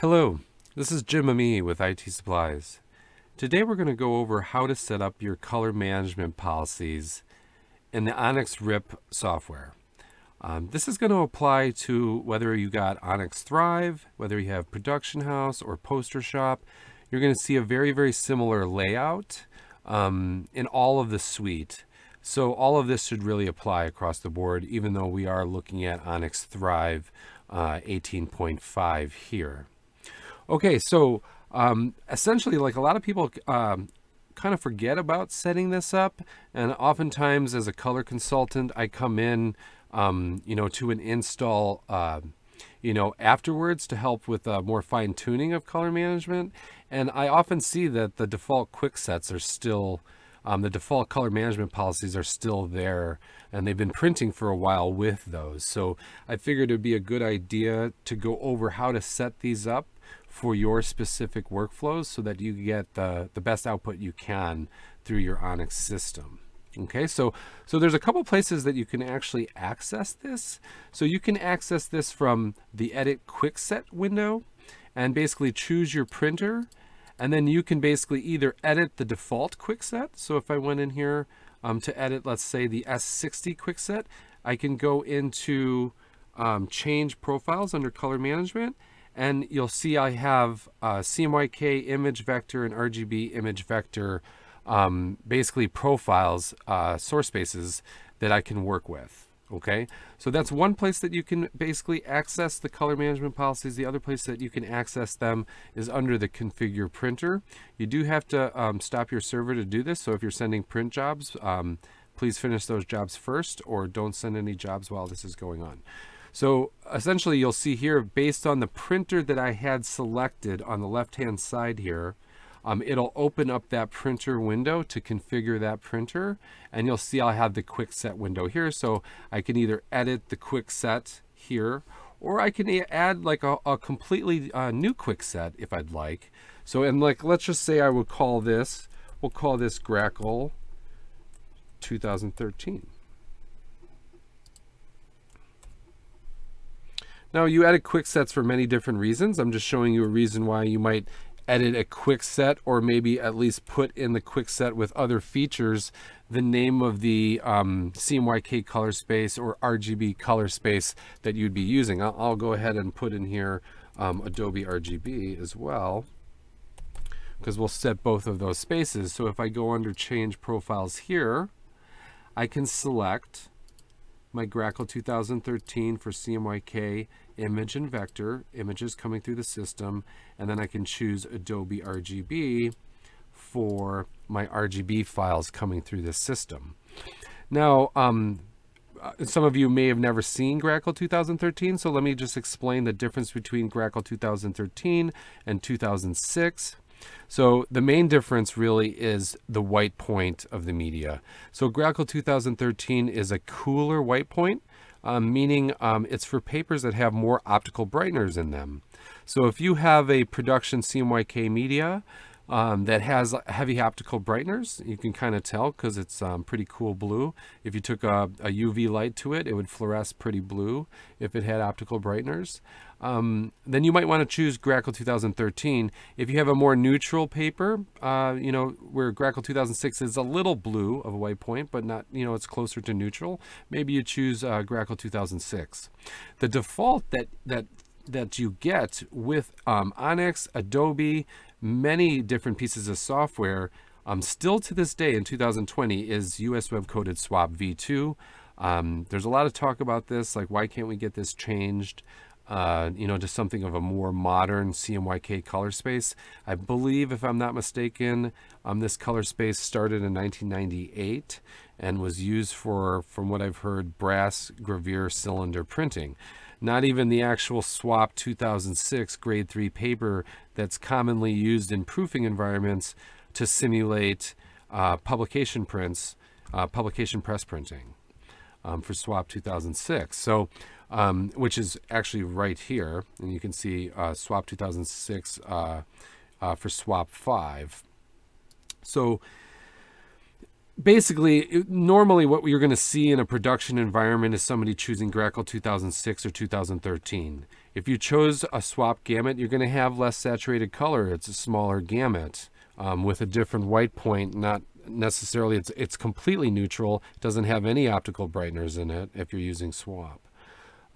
Hello, this is Jim Ami with IT Supplies. Today we're going to go over how to set up your color management policies in the Onyx RIP software. Um, this is going to apply to whether you got Onyx Thrive, whether you have Production House or Poster Shop. You're going to see a very, very similar layout um, in all of the suite. So all of this should really apply across the board, even though we are looking at Onyx Thrive uh, 18.5 here. Okay, so um, essentially, like a lot of people um, kind of forget about setting this up, and oftentimes as a color consultant, I come in, um, you know, to an install, uh, you know, afterwards to help with uh, more fine tuning of color management, and I often see that the default quick sets are still um, the default color management policies are still there and they've been printing for a while with those. So I figured it'd be a good idea to go over how to set these up for your specific workflows so that you get the, the best output you can through your Onyx system. Okay, so so there's a couple places that you can actually access this. So you can access this from the Edit Quick Set window and basically choose your printer and then you can basically either edit the default quickset. So if I went in here um, to edit, let's say the S60 quickset, I can go into um, change profiles under color management and you'll see I have uh, CMYK image vector and RGB image vector um, basically profiles, uh, source spaces that I can work with. Okay, so that's one place that you can basically access the color management policies. The other place that you can access them is under the configure printer. You do have to um, stop your server to do this. So if you're sending print jobs, um, please finish those jobs first or don't send any jobs while this is going on. So essentially you'll see here, based on the printer that I had selected on the left-hand side here, um, it'll open up that printer window to configure that printer and you'll see I have the quick set window here. So I can either edit the quick set here or I can add like a, a completely uh, new quick set if I'd like. So and like let's just say I would call this we'll call this GRACoL 2013 Now you edit quick sets for many different reasons. I'm just showing you a reason why you might edit a quick set or maybe at least put in the quick set with other features the name of the um, CMYK color space or RGB color space that you'd be using. I'll, I'll go ahead and put in here um, Adobe RGB as well because we'll set both of those spaces. So if I go under change profiles here, I can select my GRACoL 2013 for CMYK image and vector, images coming through the system, and then I can choose Adobe RGB for my RGB files coming through the system. Now, um, uh, some of you may have never seen GRACoL 2013, so let me just explain the difference between GRACoL 2013 and 2006. So the main difference really is the white point of the media. So GRACoL 2013 is a cooler white point um, meaning um, it's for papers that have more optical brighteners in them. So if you have a production CMYK media um, that has heavy optical brighteners, you can kind of tell because it's um, pretty cool blue. If you took a, a, UV light to it, it would fluoresce pretty blue if it had optical brighteners um, then you might want to choose GRACoL 2013. If you have a more neutral paper, uh, you know, where GRACoL 2006 is a little blue of a white point, but not, you know, it's closer to neutral, maybe you choose uh, GRACoL 2006. The default that, that, that you get with um, Onyx, Adobe, many different pieces of software, um, still to this day in 2020 is US Web Coated SWOP v2. Um, there's a lot of talk about this, like why can't we get this changed? Uh, you know, to something of a more modern CMYK color space. I believe, if I'm not mistaken, um, this color space started in 1998 and was used for, from what I've heard, brass gravure cylinder printing. Not even the actual SWOP 2006 grade 3 paper that's commonly used in proofing environments to simulate uh, publication prints, uh, publication press printing um, for SWOP 2006. So um, which is actually right here. And you can see uh, SWOP 2006 uh, uh, for SWOP 5. So basically, normally what you're going to see in a production environment is somebody choosing GRACoL 2006 or 2013. If you chose a SWOP gamut, you're going to have less saturated color. It's a smaller gamut um, with a different white point, not necessarily it's it's completely neutral doesn't have any optical brighteners in it if you're using SWOP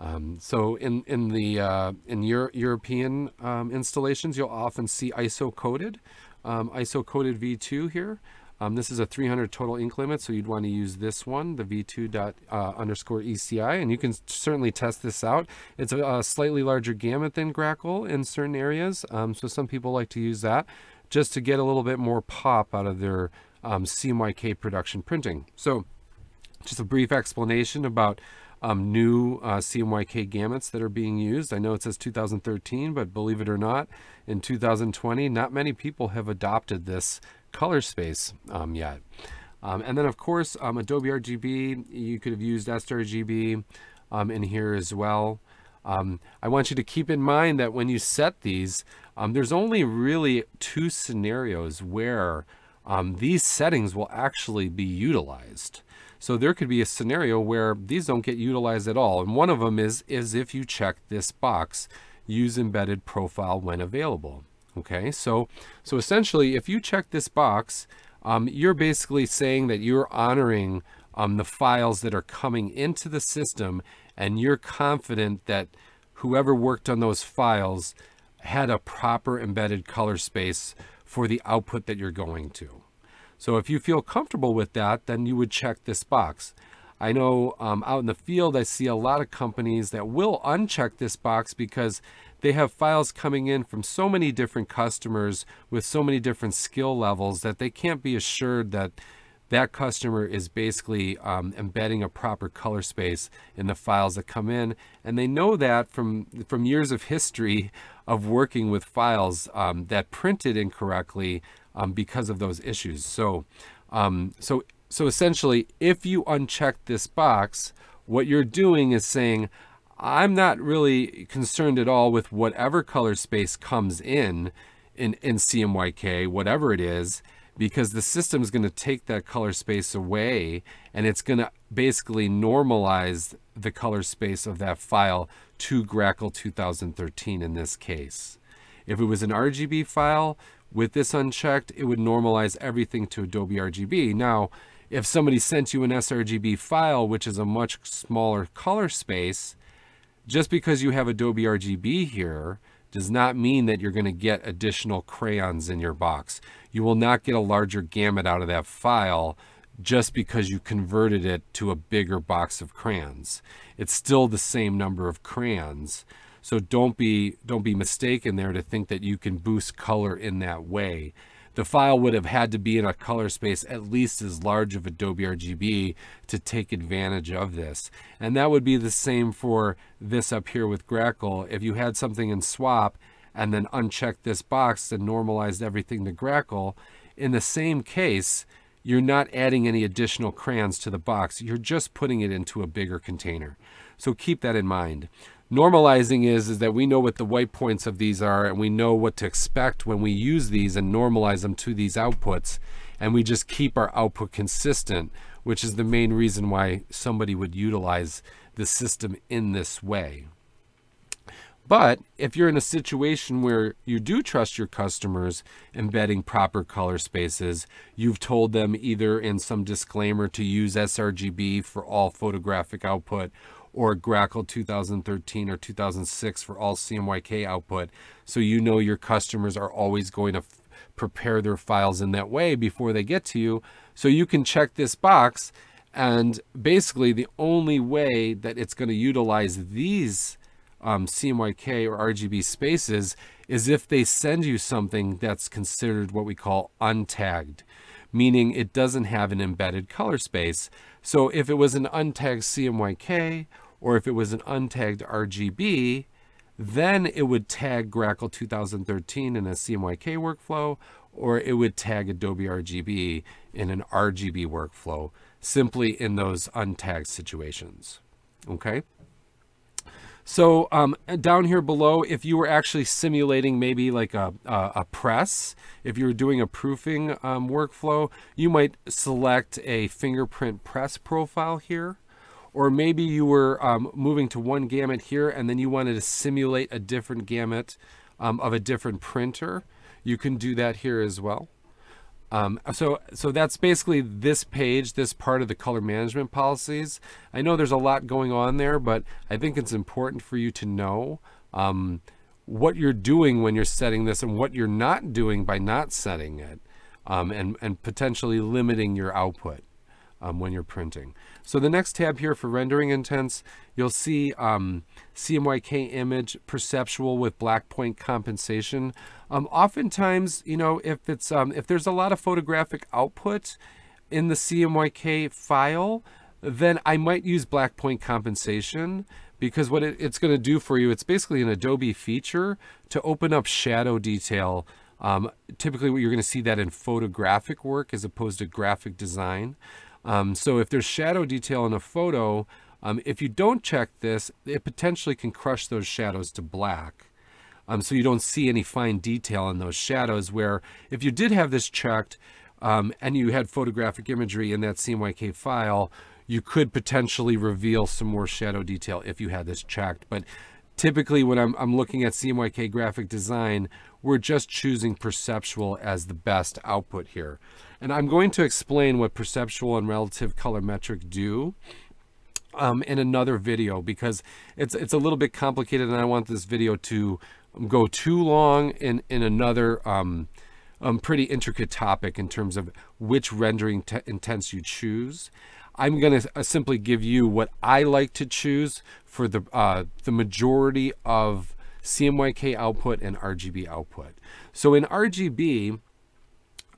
um, so in in the uh, in your European um, installations, you'll often see ISO coated, um, ISO coated V2 here. Um, this is a 300 total ink limit, so you'd want to use this one, the V2 dot uh, underscore ECI, and you can certainly test this out. It's a, a slightly larger gamut than GRACoL in certain areas, um, so some people like to use that just to get a little bit more pop out of their um, CMYK production printing. So just a brief explanation about um, new uh, CMYK gamuts that are being used. I know it says 2013, but believe it or not, in 2020, not many people have adopted this color space um, yet. Um, and then, of course, um, Adobe RGB, you could have used sRGB um, in here as well. Um, I want you to keep in mind that when you set these, there's only really two scenarios where um, these settings will actually be utilized. So there could be a scenario where these don't get utilized at all. And one of them is, is if you check this box, use embedded profile when available. Okay, so, so essentially if you check this box, um, you're basically saying that you're honoring um, the files that are coming into the system and you're confident that whoever worked on those files had a proper embedded color space for the output that you're going to. So if you feel comfortable with that, then you would check this box. I know um, out in the field, I see a lot of companies that will uncheck this box because they have files coming in from so many different customers with so many different skill levels that they can't be assured that that customer is basically um, embedding a proper color space in the files that come in. And they know that from, from years of history of working with files um, that printed incorrectly um, because of those issues. So, um, so, so essentially, if you uncheck this box, what you're doing is saying, I'm not really concerned at all with whatever color space comes in in, in CMYK, whatever it is, because the system is going to take that color space away and it's going to basically normalize the color space of that file to GRACoL 2013 in this case. If it was an RGB file with this unchecked, it would normalize everything to Adobe RGB. Now, if somebody sent you an sRGB file, which is a much smaller color space, just because you have Adobe RGB here does not mean that you're going to get additional crayons in your box. You will not get a larger gamut out of that file just because you converted it to a bigger box of crayons. It's still the same number of crayons. So don't be don't be mistaken there to think that you can boost color in that way. The file would have had to be in a color space at least as large of Adobe RGB to take advantage of this. And that would be the same for this up here with GRACoL. If you had something in SWOP and then unchecked this box and normalized everything to GRACoL, in the same case, you're not adding any additional crayons to the box. You're just putting it into a bigger container. So keep that in mind. Normalizing is, is that we know what the white points of these are and we know what to expect when we use these and normalize them to these outputs. And we just keep our output consistent, which is the main reason why somebody would utilize the system in this way. But if you're in a situation where you do trust your customers embedding proper color spaces, you've told them either in some disclaimer to use sRGB for all photographic output or GRACoL 2013 or 2006 for all CMYK output. So you know your customers are always going to prepare their files in that way before they get to you. So you can check this box and basically the only way that it's going to utilize these um, CMYK or RGB spaces is if they send you something that's considered what we call untagged, meaning it doesn't have an embedded color space. So if it was an untagged CMYK or if it was an untagged RGB, then it would tag GRACoL 2013 in a CMYK workflow, or it would tag Adobe RGB in an RGB workflow, simply in those untagged situations. Okay? So um, down here below, if you were actually simulating maybe like a, a, a press, if you were doing a proofing um, workflow, you might select a fingerprint press profile here. Or maybe you were um, moving to one gamut here and then you wanted to simulate a different gamut um, of a different printer. You can do that here as well. Um, so, so that's basically this page, this part of the color management policies. I know there's a lot going on there, but I think it's important for you to know um, what you're doing when you're setting this and what you're not doing by not setting it um, and, and potentially limiting your output um, when you're printing. So the next tab here for rendering intents, you'll see um, CMYK image perceptual with black point compensation. Um, oftentimes, you know, if it's um, if there's a lot of photographic output in the CMYK file, then I might use black point compensation because what it, it's going to do for you, it's basically an Adobe feature to open up shadow detail. Um, typically, what you're going to see that in photographic work as opposed to graphic design. Um, so if there's shadow detail in a photo, um, if you don't check this, it potentially can crush those shadows to black. Um, so you don't see any fine detail in those shadows where if you did have this checked um, and you had photographic imagery in that CMYK file, you could potentially reveal some more shadow detail if you had this checked. But typically when I'm, I'm looking at CMYK graphic design, we're just choosing perceptual as the best output here. And I'm going to explain what perceptual and relative colorimetric do um, in another video because it's it's a little bit complicated and I want this video to go too long in, in another um, um, pretty intricate topic in terms of which rendering intents you choose. I'm going to uh, simply give you what I like to choose for the, uh, the majority of CMYK output and RGB output. So in RGB,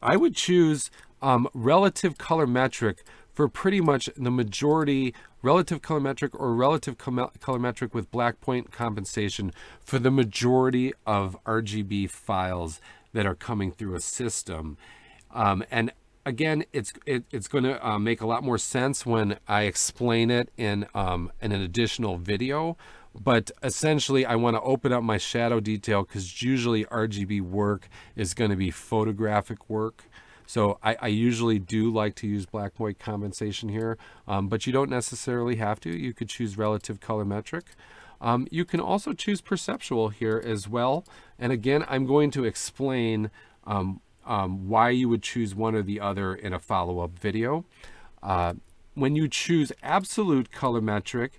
I would choose um, relative colorimetric for pretty much the majority relative colorimetric or relative colorimetric with black point compensation for the majority of RGB files that are coming through a system. Um, and again, it's it, it's going to uh, make a lot more sense when I explain it in, um, in an additional video. But essentially, I want to open up my shadow detail because usually RGB work is going to be photographic work. So I, I, usually do like to use black white compensation here, um, but you don't necessarily have to. You could choose relative colorimetric. Um, you can also choose perceptual here as well. And again, I'm going to explain um, um why you would choose one or the other in a follow-up video. Uh, when you choose absolute colorimetric,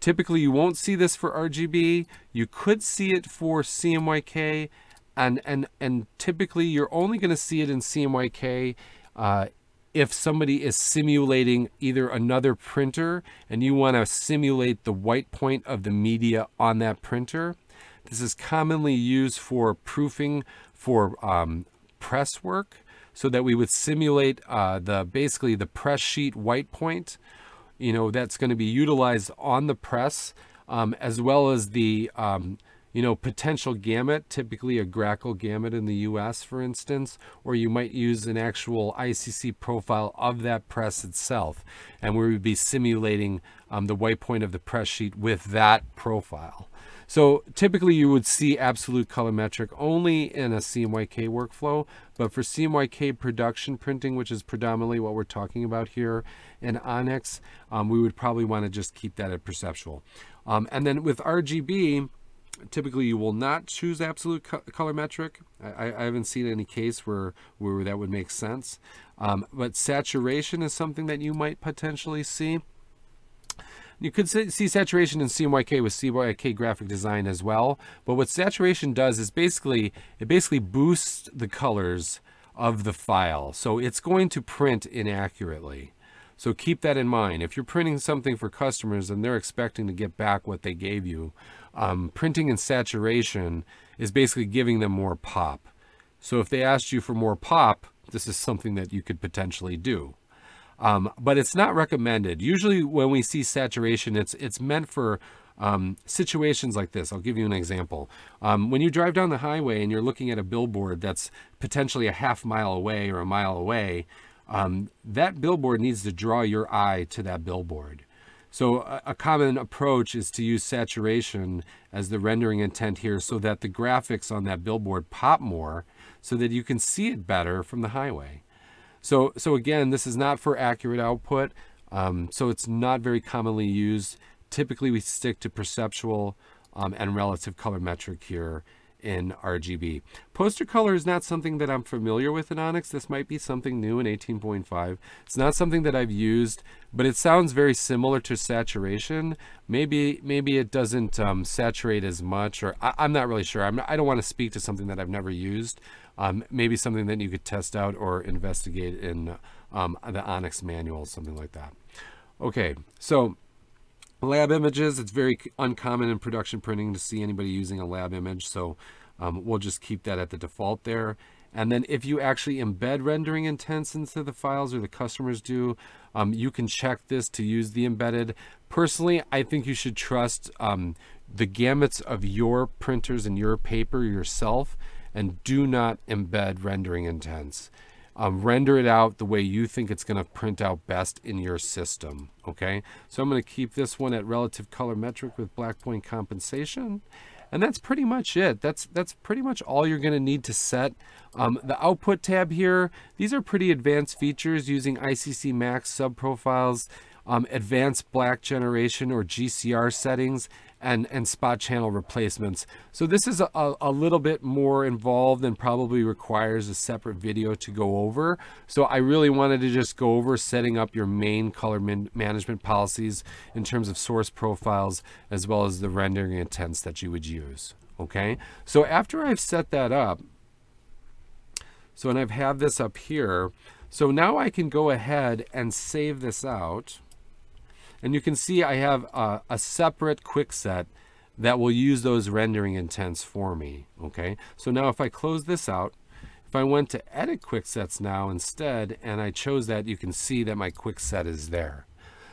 Typically, you won't see this for RGB. You could see it for CMYK, and and and typically you're only going to see it in CMYK uh, if somebody is simulating either another printer and you want to simulate the white point of the media on that printer. This is commonly used for proofing for um, press work so that we would simulate uh, the basically the press sheet white point you know, that's going to be utilized on the press, um, as well as the, um, you know, potential gamut, typically a GRACoL gamut in the US, for instance, or you might use an actual ICC profile of that press itself. And we would be simulating um, the white point of the press sheet with that profile. So typically you would see absolute colorimetric only in a CMYK workflow, but for CMYK production printing, which is predominantly what we're talking about here in Onyx, um, we would probably want to just keep that at perceptual. Um, and then with RGB, typically you will not choose absolute co colorimetric. I, I, haven't seen any case where, where that would make sense. Um, but saturation is something that you might potentially see. You could see saturation in CMYK with CMYK graphic design as well. But what saturation does is basically, it basically boosts the colors of the file. So it's going to print inaccurately. So keep that in mind. If you're printing something for customers and they're expecting to get back what they gave you, um, printing in saturation is basically giving them more pop. So if they asked you for more pop, this is something that you could potentially do. Um, but it's not recommended. Usually when we see saturation, it's, it's meant for um, situations like this. I'll give you an example. Um, when you drive down the highway and you're looking at a billboard that's potentially a half mile away or a mile away, um, that billboard needs to draw your eye to that billboard. So a, a, common approach is to use saturation as the rendering intent here so that the graphics on that billboard pop more so that you can see it better from the highway. So, so again, this is not for accurate output. Um, so it's not very commonly used. Typically we stick to perceptual um, and relative colorimetric here in RGB. Poster color is not something that I'm familiar with in Onyx. This might be something new in 18.5. It's not something that I've used, but it sounds very similar to saturation. Maybe maybe it doesn't um, saturate as much, or I, am not really sure. I'm I don't want to speak to something that I've never used. Um, maybe something that you could test out or investigate in um, the Onyx manual, something like that. Okay, so lab images, it's very uncommon in production printing to see anybody using a lab image, so um, we'll just keep that at the default there. And then if you actually embed rendering intents into the files or the customers do, um, you can check this to use the embedded. Personally, I think you should trust um, the gamuts of your printers and your paper yourself and do not embed rendering intents um, render it out the way you think it's going to print out best in your system. Okay, so I'm going to keep this one at relative colorimetric with black point compensation. And that's pretty much it. That's that's pretty much all you're going to need to set. Um, the output tab here, these are pretty advanced features using iccMAX subprofiles, um, advanced black generation or GCR settings, and, and spot channel replacements. So this is a, a little bit more involved and probably requires a separate video to go over. So I really wanted to just go over setting up your main color management policies in terms of source profiles as well as the rendering intents that you would use. Okay, so after I've set that up, so and I've had this up here, so now I can go ahead and save this out. And you can see I have a, a separate quick set that will use those rendering intents for me. Okay, so now if I close this out, if I went to edit quick sets now instead, and I chose that, you can see that my quick set is there.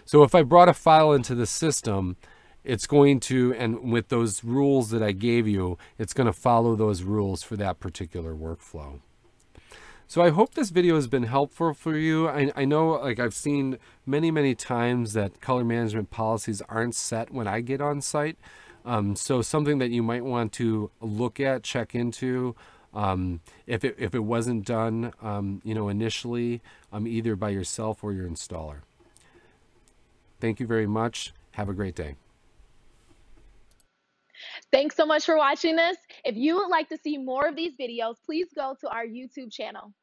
So if I brought a file into the system, it's going to, and with those rules that I gave you, it's going to follow those rules for that particular workflow. So I hope this video has been helpful for you. I, I know like I've seen many, many times that color management policies aren't set when I get on site. Um, so something that you might want to look at, check into, um, if, it, if it wasn't done, um, you know, initially, um, either by yourself or your installer. Thank you very much. Have a great day. Thanks so much for watching this. If you would like to see more of these videos, please go to our YouTube channel.